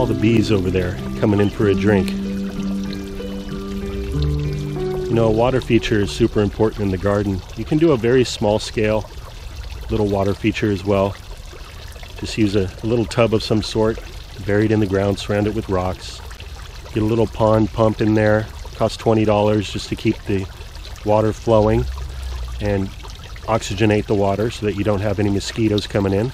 all the bees over there coming in for a drink. You know, a water feature is super important in the garden. You can do a very small scale little water feature as well. Just use a, a little tub of some sort, buried in the ground, surround it with rocks. Get a little pond pump in there. Costs $20 just to keep the water flowing and oxygenate the water so that you don't have any mosquitoes coming in.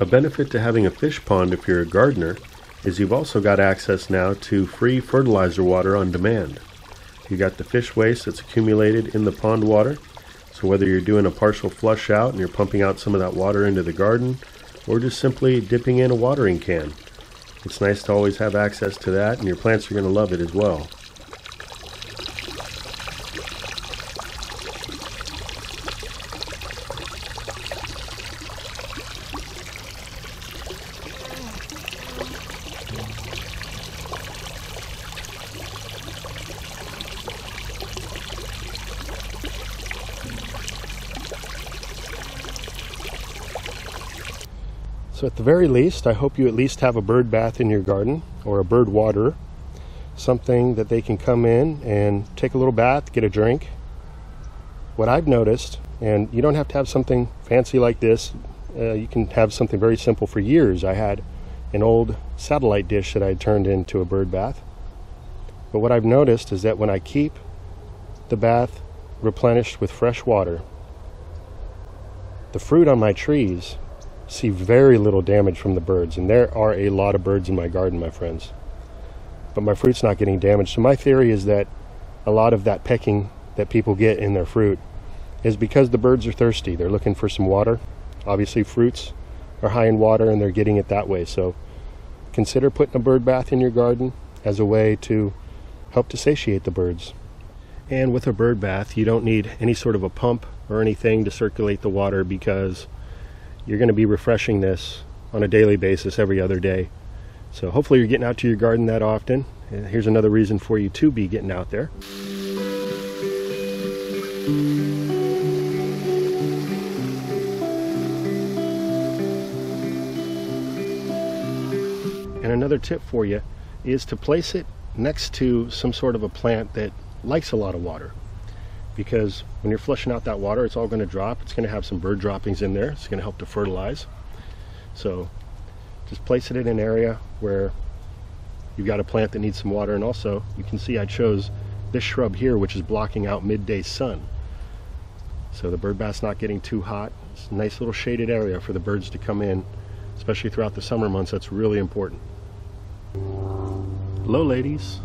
A benefit to having a fish pond if you're a gardener is you've also got access now to free fertilizer water on demand. You got the fish waste that's accumulated in the pond water. So whether you're doing a partial flush out and you're pumping out some of that water into the garden or just simply dipping in a watering can, it's nice to always have access to that and your plants are going to love it as well. So at the very least, I hope you at least have a bird bath in your garden or a bird water, something that they can come in and take a little bath, get a drink. What I've noticed, and you don't have to have something fancy like this, uh, you can have something very simple for years. I had an old satellite dish that I turned into a bird bath. But what I've noticed is that when I keep the bath replenished with fresh water, the fruit on my trees see very little damage from the birds. And there are a lot of birds in my garden, my friends. But my fruit's not getting damaged. So my theory is that a lot of that pecking that people get in their fruit is because the birds are thirsty. They're looking for some water. Obviously, fruits are high in water and they're getting it that way. So consider putting a bird bath in your garden as a way to help to satiate the birds. And with a bird bath, you don't need any sort of a pump or anything to circulate the water because you're going to be refreshing this on a daily basis every other day. So hopefully you're getting out to your garden that often. Here's another reason for you to be getting out there. And another tip for you is to place it next to some sort of a plant that likes a lot of water because when you're flushing out that water, it's all going to drop. It's going to have some bird droppings in there. It's going to help to fertilize. So just place it in an area where you've got a plant that needs some water. And also, you can see I chose this shrub here, which is blocking out midday sun. So the bird bath's not getting too hot. It's a nice little shaded area for the birds to come in, especially throughout the summer months. That's really important. Hello, ladies.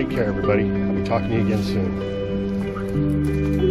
Take care, everybody. I'll be talking to you again soon.